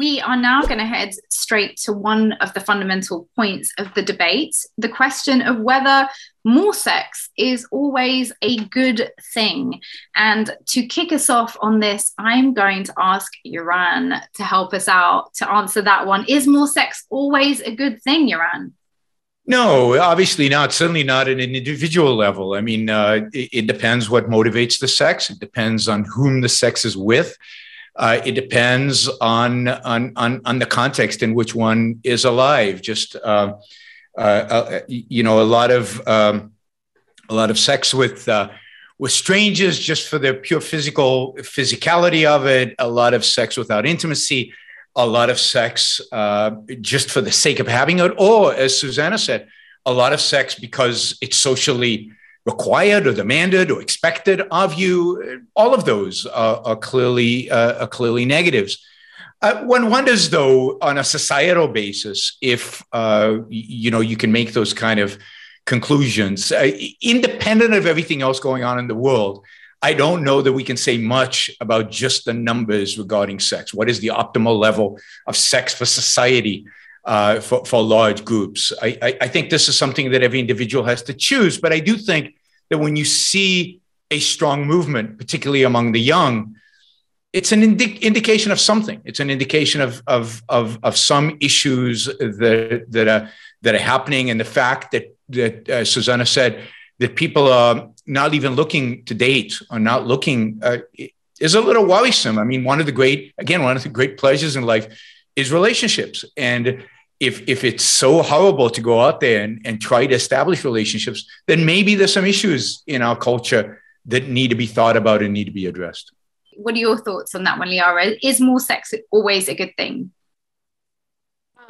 we are now going to head straight to one of the fundamental points of the debate the question of whether more sex is always a good thing. And to kick us off on this, I'm going to ask Yaron to help us out to answer that one. Is more sex always a good thing, Yaron? No, obviously not. Certainly not at an individual level. I mean, uh, it, it, depends what motivates the sex. It depends on whom the sex is with. Uh, it depends on, on, on on the context in which one is alive. Just uh, uh, uh you know, a lot of um, a lot of sex with uh, with strangers just for the pure physical physicality of it. A lot of sex without intimacy a lot of sex uh, just for the sake of having it, or as Suzannah said, a lot of sex because it's socially required or demanded or expected of you. All of those are, are clearly uh, are clearly negatives. Uh, one wonders, though, on a societal basis, if uh, you know you can make those kind of conclusions, uh, independent of everything else going on in the world. I don't know that we can say much about just the numbers regarding sex. What is the optimal level of sex for society uh, for, for large groups? I, I, I think this is something that every individual has to choose. But I do think that when you see a strong movement, particularly among the young, it's an indi- indication of something. It's an indication of, of, of, of some issues that, that, are, that are happening. And the fact that, that uh, Suzannah said, that people are not even looking to date or not looking uh, is a little worrisome. I mean, one of the great, again, one of the great pleasures in life is relationships. And if, if it's so horrible to go out there and, and try to establish relationships, then maybe there's some issues in our culture that need to be thought about and need to be addressed. What are your thoughts on that one, Liara? Is more sex always a good thing?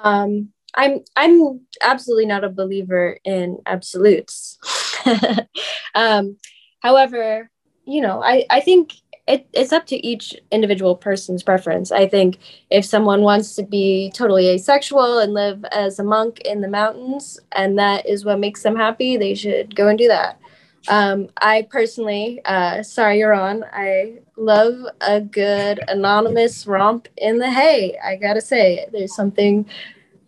Um, I'm I'm absolutely not a believer in absolutes. um, however, you know, I, I think it, it's up to each individual person's preference. I think if someone wants to be totally asexual and live as a monk in the mountains, and that is what makes them happy, they should go and do that. Um, I personally, uh, sorry, Yaron. I love a good anonymous romp in the hay. I gotta say, there's something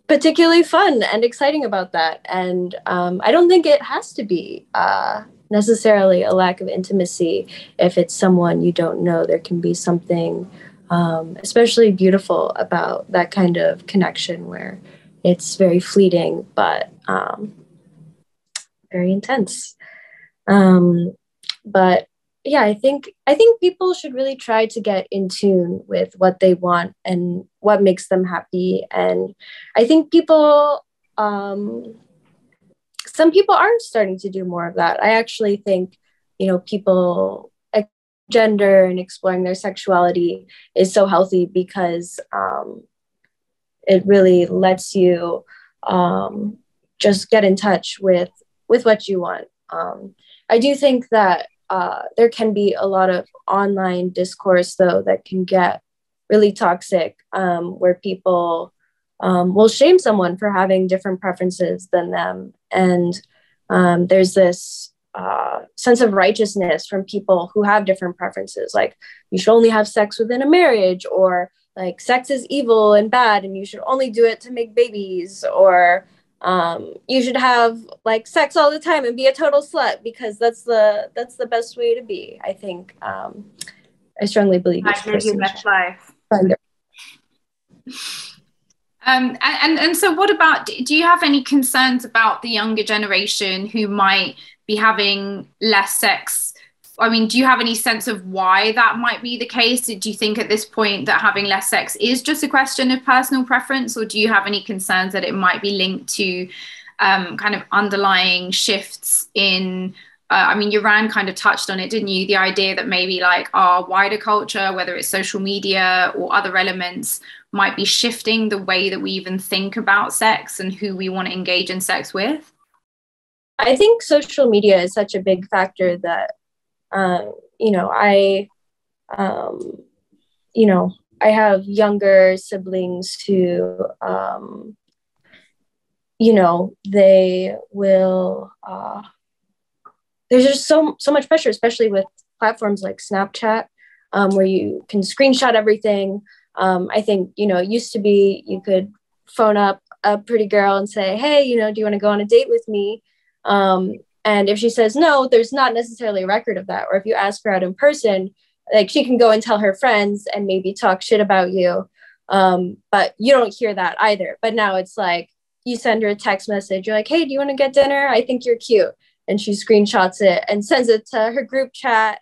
particularly fun and exciting about that. And um, I don't think it has to be uh, necessarily a lack of intimacy. If it's someone you don't know, there can be something um, especially beautiful about that kind of connection where it's very fleeting but um, very intense. Um, but yeah, I think I think people should really try to get in tune with what they want and what makes them happy. And I think people, um, some people are starting to do more of that. I actually think, you know, people gender and exploring their sexuality is so healthy because um, it really lets you um, just get in touch with with what you want. Um, I do think that uh, there can be a lot of online discourse though that can get really toxic um, where people um, will shame someone for having different preferences than them and um, there's this uh, sense of righteousness from people who have different preferences like you should only have sex within a marriage or like sex is evil and bad and you should only do it to make babies or um, you should have like sex all the time and be a total slut because that's the that's the best way to be. I think um, I strongly believe. I live your best life. Um, and, and so what about do you have any concerns about the younger generation who might be having less sex I mean, do you have any sense of why that might be the case? Do you think at this point that having less sex is just a question of personal preference, or do you have any concerns that it might be linked to um, kind of underlying shifts in? Uh, I mean, Yaron kind of touched on it, didn't you? The idea that maybe like our wider culture, whether it's social media or other elements, might be shifting the way that we even think about sex and who we want to engage in sex with. I think social media is such a big factor that um, you know, I, um, you know, I have younger siblings who, um, you know, they will. Uh, there's just so so much pressure, especially with platforms like Snapchat, um, where you can screenshot everything. Um, I think, you know, it used to be you could phone up a pretty girl and say, hey, you know, do you want to go on a date with me? Um, and if she says no, there's not necessarily a record of that. Or if you ask her out in person, like she can go and tell her friends and maybe talk shit about you. Um, but you don't hear that either. But now it's like you send her a text message. You're like, hey, do you want to get dinner? I think you're cute. And she screenshots it and sends it to her group chat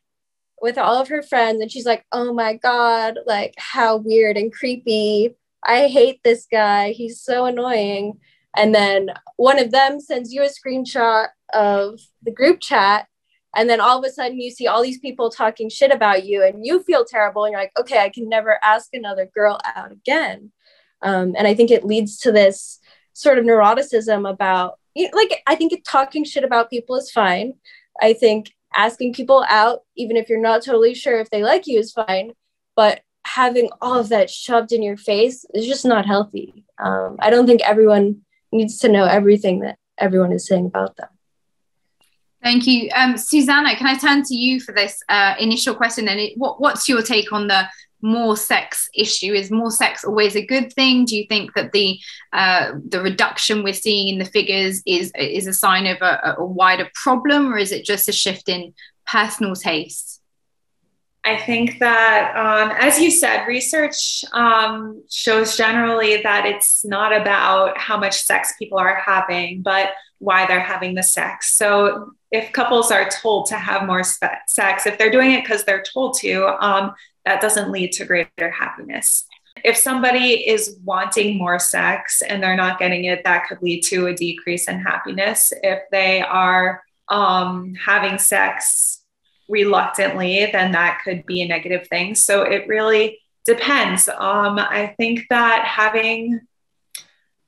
with all of her friends. And she's like, oh my God, like how weird and creepy. I hate this guy. He's so annoying. And then one of them sends you a screenshot of the group chat. And then all of a sudden you see all these people talking shit about you and you feel terrible. And you're like, okay, I can never ask another girl out again. Um, and I think it leads to this sort of neuroticism about, like, I think talking shit about people is fine. I think asking people out, even if you're not totally sure if they like you, is fine. But having all of that shoved in your face is just not healthy. Um, I don't think everyone needs to know everything that everyone is saying about them. Thank you. Um, Suzannah, can I turn to you for this uh, initial question? And what, what's your take on the more sex issue? Is more sex always a good thing? Do you think that the uh, the reduction we're seeing in the figures is is a sign of a, a wider problem, or is it just a shift in personal taste? I think that, um, as you said, research um, shows generally that it's not about how much sex people are having, but why they're having the sex. So, if couples are told to have more sex, if they're doing it because they're told to, um, that doesn't lead to greater happiness. If somebody is wanting more sex and they're not getting it, that could lead to a decrease in happiness. If they are um, having sex reluctantly, then that could be a negative thing. So it really depends. Um, I think that having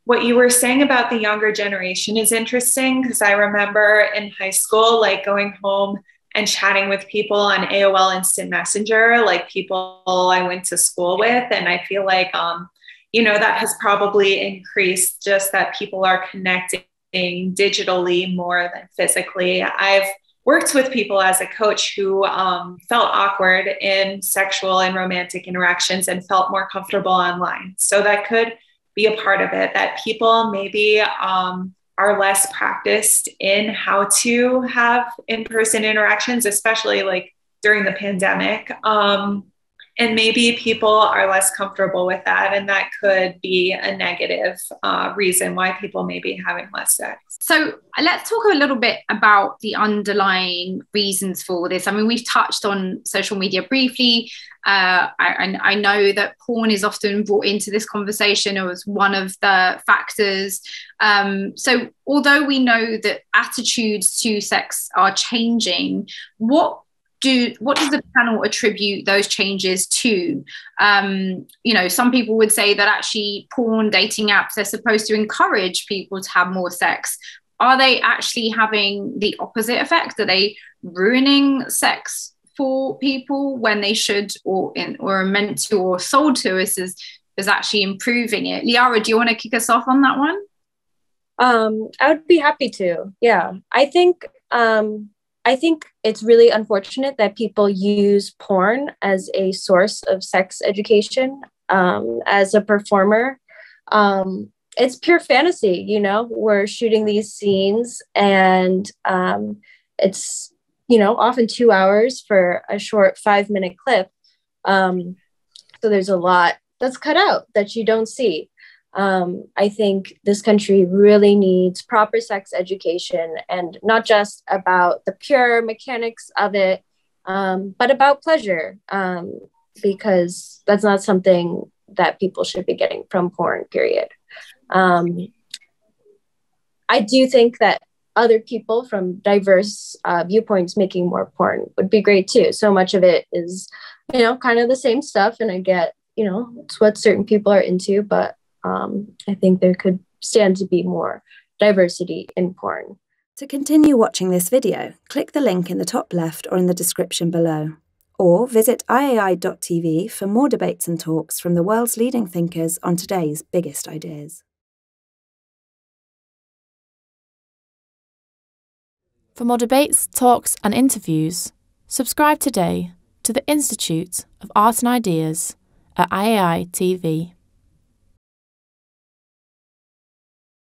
what you were saying about the younger generation is interesting because I remember in high school, like going home and chatting with people on AOL Instant Messenger, like people I went to school with. And I feel like, um, you know, that has probably increased just that people are connecting digitally more than physically. I've worked with people as a coach who um, felt awkward in sexual and romantic interactions and felt more comfortable online. So that could be a part of it that people maybe um, are less practiced in how to have in person interactions, especially like during the pandemic. Um, and maybe people are less comfortable with that and that could be a negative uh, reason why people may be having less sex. So let's talk a little bit about the underlying reasons for this. I mean we've touched on social media briefly. Uh, I, I know that porn is often brought into this conversation as one of the factors. Um, so, although we know that attitudes to sex are changing, what do what does the panel attribute those changes to? Um, you know some people would say that actually porn dating apps are supposed to encourage people to have more sex. Are they actually having the opposite effect? Are they ruining sex for people when they should or in or are meant to or sold to us as as actually improving it? Liara do you want to kick us off on that one? Um i would be happy to yeah. I think um I think it's really unfortunate that people use porn as a source of sex education. Um, as a performer, um, it's pure fantasy, you know, we're shooting these scenes and um, it's, you know, often two hours for a short five minute clip. Um, so there's a lot that's cut out that you don't see. Um, I think this country really needs proper sex education and not just about the pure mechanics of it, um, but about pleasure, um, because that's not something that people should be getting from porn, period. Um, I do think that other people from diverse uh, viewpoints making more porn would be great too. So much of it is, you know, kind of the same stuff. And I get, you know, it's what certain people are into, but um, I think there could stand to be more diversity in porn. To continue watching this video, click the link in the top left or in the description below. Or visit iai.tv for more debates and talks from the world's leading thinkers on today's biggest ideas. For more debates, talks, and interviews, subscribe today to the Institute of Art and Ideas at IAI TV.